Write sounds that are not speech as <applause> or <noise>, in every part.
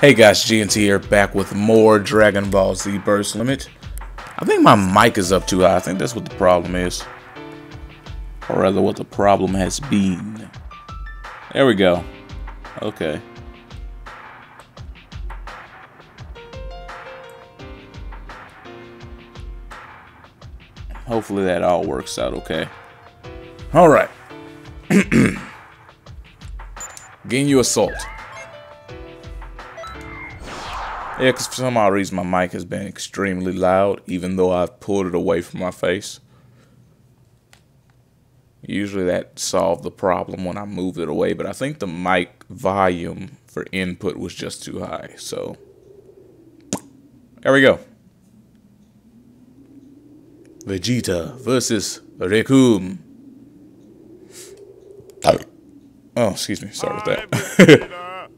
Hey guys, GNT here, back with more Dragon Ball Z Burst Limit. I think my mic is up too high. I think that's what the problem is. Or rather, what the problem has been. There we go. Okay. Hopefully that all works out okay. Alright. <clears throat> Ginyu Assault. Yeah, because for some odd reason my mic has been extremely loud, even though I've pulled it away from my face. Usually that solved the problem when I moved it away, but I think the mic volume for input was just too high, so... There we go. Vegeta versus Recoome. Oh, excuse me. Sorry with that.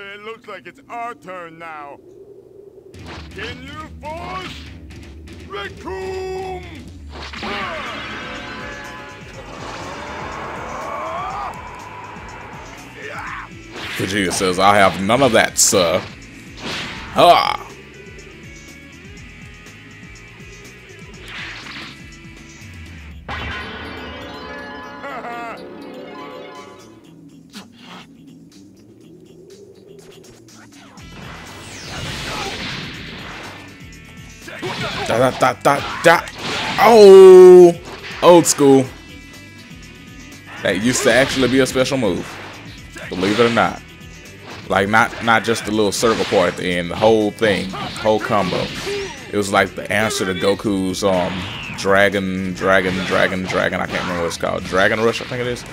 It looks like it's our turn now. Can you force Recoome? Vegeta says, I have none of that, sir. Ha! Da, da, da, da, da. Oh! Old school. That used to actually be a special move. Believe it or not. Like, not not just the little circle part at the end. The whole thing. Whole combo. It was like the answer to Goku's um Dragon, Dragon, Dragon, Dragon. I can't remember what it's called. Dragon Rush, I think it is.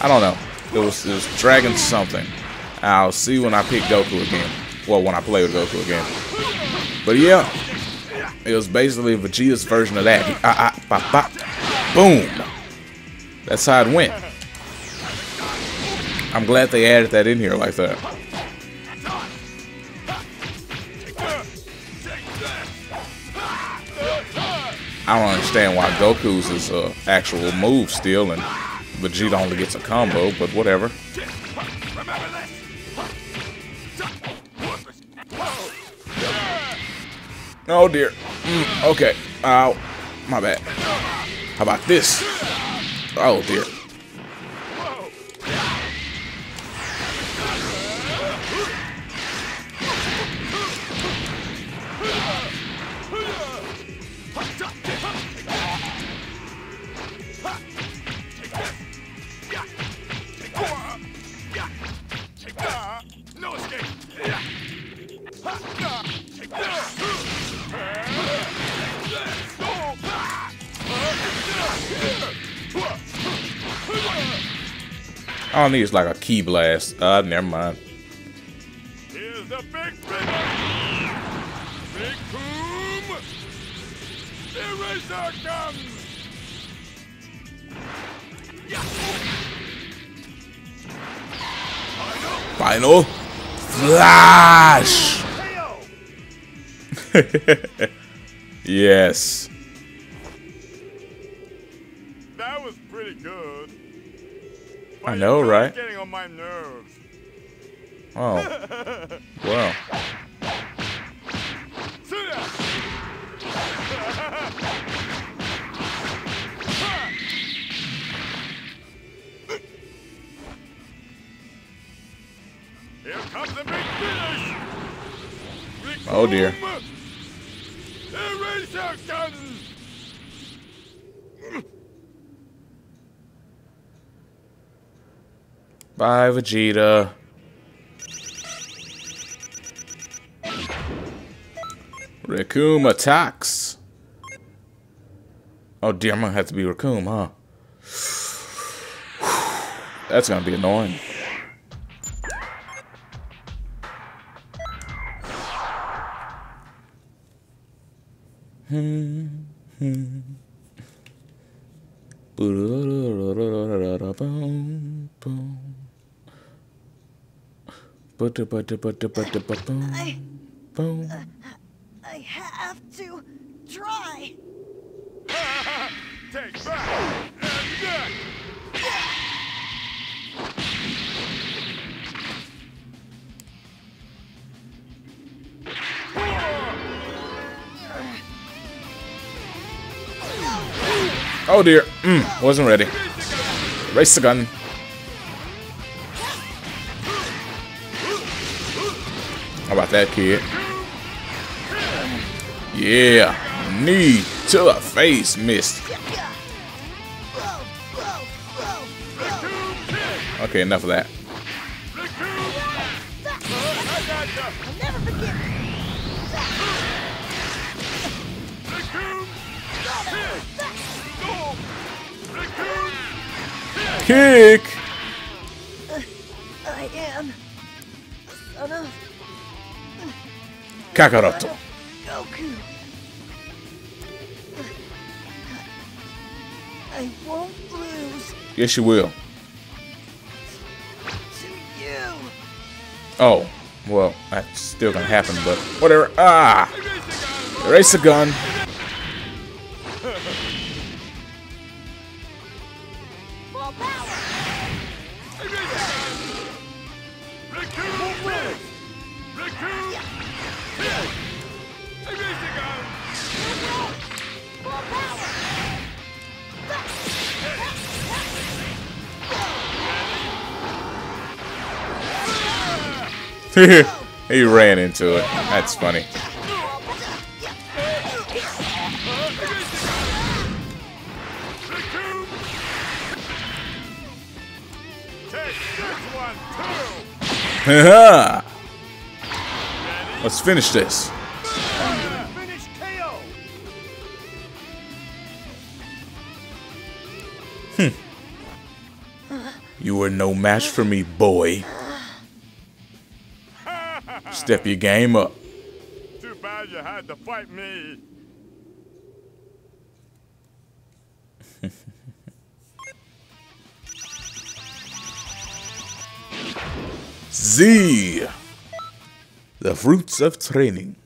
I don't know. It was, it was Dragon something. I'll see when I pick Goku again. Well, when I play with Goku again. But yeah, it was basically Vegeta's version of that. Ah, ah, boom. That's how it went. I'm glad they added that in here like that. I don't understand why Goku's is an actual move still and Vegeta only gets a combo, but whatever. Oh dear. Okay. Ow. My bad. How about this? Oh dear. I need is like a ki blast. Uh, never mind. Here's the big. Big boom. Eraser comes. Final Flash! <laughs> yes. I know, right? Getting on my nerves. Oh, <laughs> well. Sit down. <laughs> Here comes the big finish. Big Oh, dear. boom. Eraser gun. Bye, Vegeta. Recoome attacks. Oh dear, I'm gonna have to be Recoome, huh? <sighs> That's gonna be annoying. Hmm, hmm. I, Boom. I have to try. <laughs> Take back Oh dear, mm, wasn't ready. Race the gun. About that, kid? Yeah. Knee to the face, missed. Okay, enough of that. Kick! Kakaroto. Goku. I won't lose Yes, you will. to you. Oh, well, that's still gonna happen, but whatever. Ah! Eraser Gun. <laughs> he ran into it. That's funny. <laughs> Let's finish this. KO. You were no match for me, boy. Step your game up. Too bad you had to fight me. <laughs> Z. The fruits of training.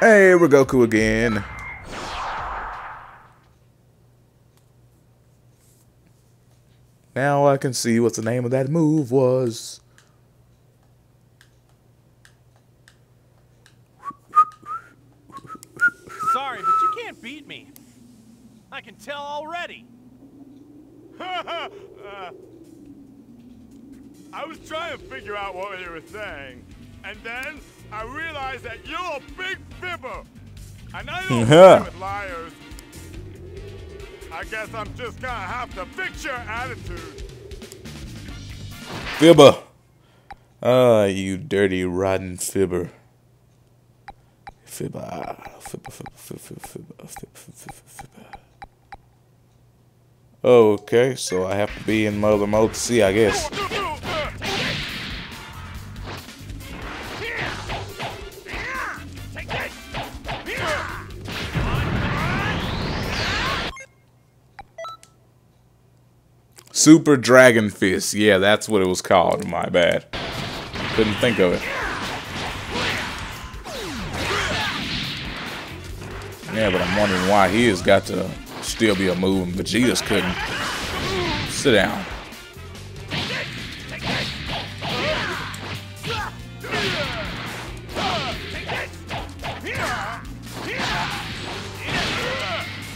Hey, we're Goku again. Now I can see what the name of that move was. Sorry, but you can't beat me. I can tell already. <laughs> Uh, I was trying to figure out what you were saying, and then I realized that you're a big fibber, and I don't <laughs> play with liars. I guess I'm just gonna have to fix your attitude. Fibber. Ah, you dirty, rotten fibber. Fibber. Fibber, fibber, fibber, fibber, fibber, fibber. Okay, so I have to be in mother mode to see, I guess. Super Dragon Fist. Yeah, that's what it was called. My bad. Couldn't think of it. Yeah, but I'm wondering why he has got to still be a move and Vegeta's couldn't. Sit down.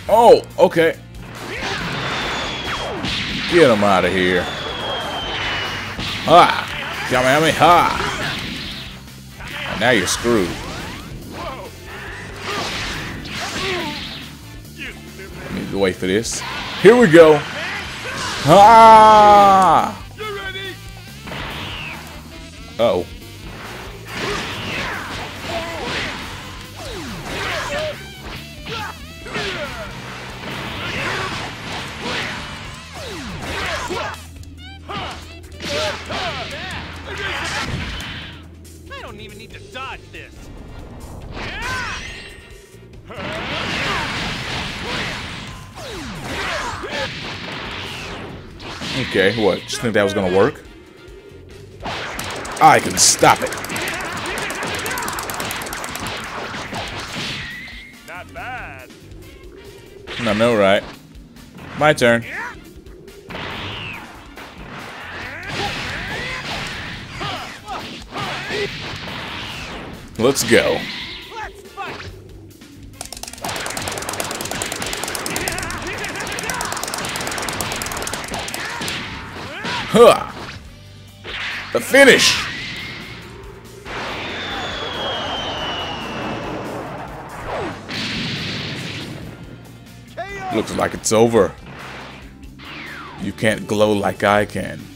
Oh, okay. Get him out of here. Ha! Kamehameha! And now you're screwed. Let me wait for this. Here we go. Ha! Ready? Uh oh. Dodge this. Okay, what? Just think that was gonna work? I can stop it. Not bad. I know, right? My turn. Let's go. Huh. The finish. Looks like it's over. You can't glow like I can.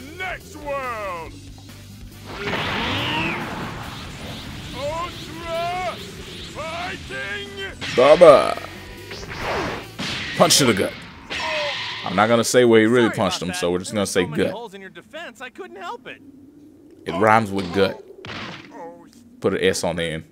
The next world! Ultra Fighting! Baba. Punch to the gut. I'm not gonna say where he really Sorry punched him, that. so we're just gonna say so gut. holes in your defense, I couldn't help it. It rhymes with gut. Put an S on the end.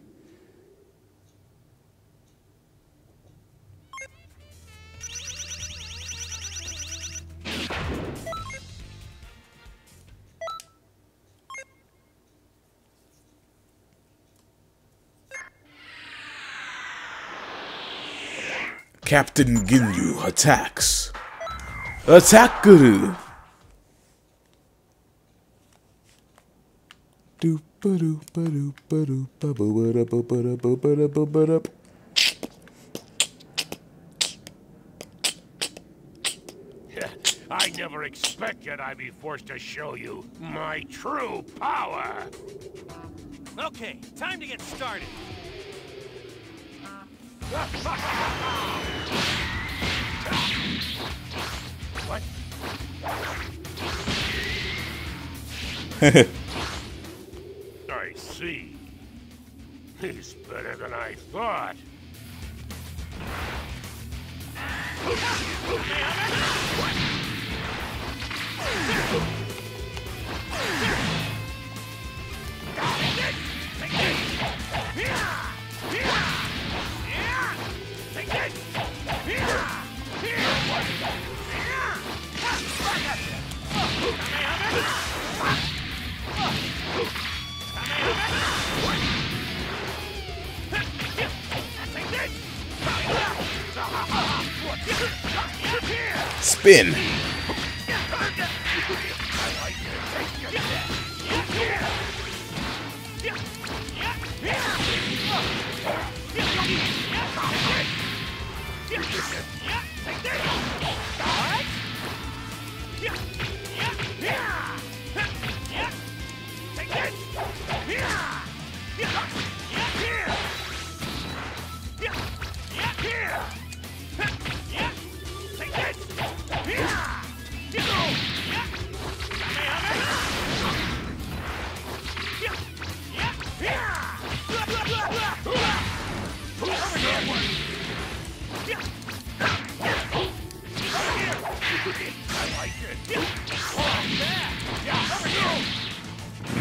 Ba da ba ba da. I never expected I'd be forced to show you my true power. Okay, time to get started. What? <laughs> I see. He's better than I thought. <laughs> Spin.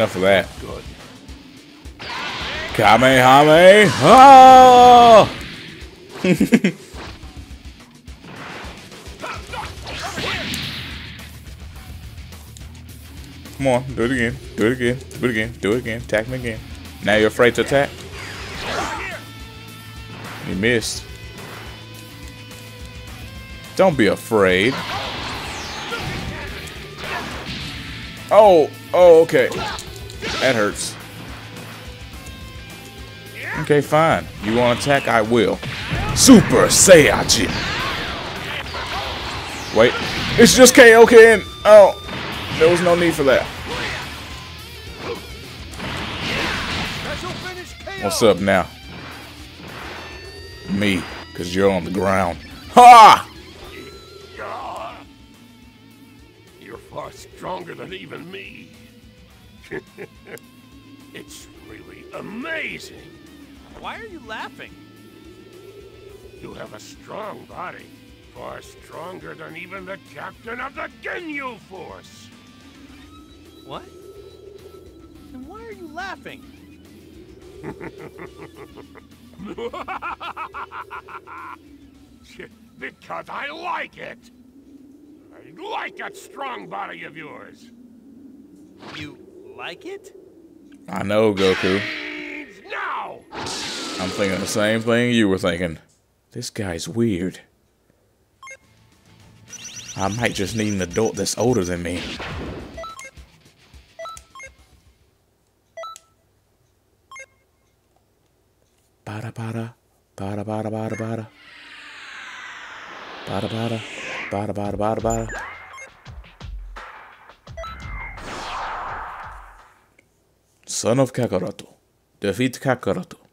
Enough of that. Good. Kamehameha! Ah! <laughs> Come on, do it again. Do it again. Do it again. Do it again. Attack me again. Now you're afraid to attack? You missed. Don't be afraid. Oh, oh, okay. That hurts. Okay, fine. You want to attack? I will. Super Saiyajin. Wait. It's just Kaioken. Oh. There was no need for that. What's up now? Me, because you're on the ground. Ha! You're far stronger than even me. <laughs> it's really amazing. Why are you laughing? You have a strong body, far stronger than even the captain of the Ginyu Force. What? Then why are you laughing? <laughs> because I like it. I like that strong body of yours. You like it? I know, Goku. Now! I'm thinking the same thing you were thinking. This guy's weird. I might just need an adult that's older than me. Bada bada, bada bada bada bada. Bada bada, bada bada bada bada. Son of Kakaroto. Defeat Kakaroto.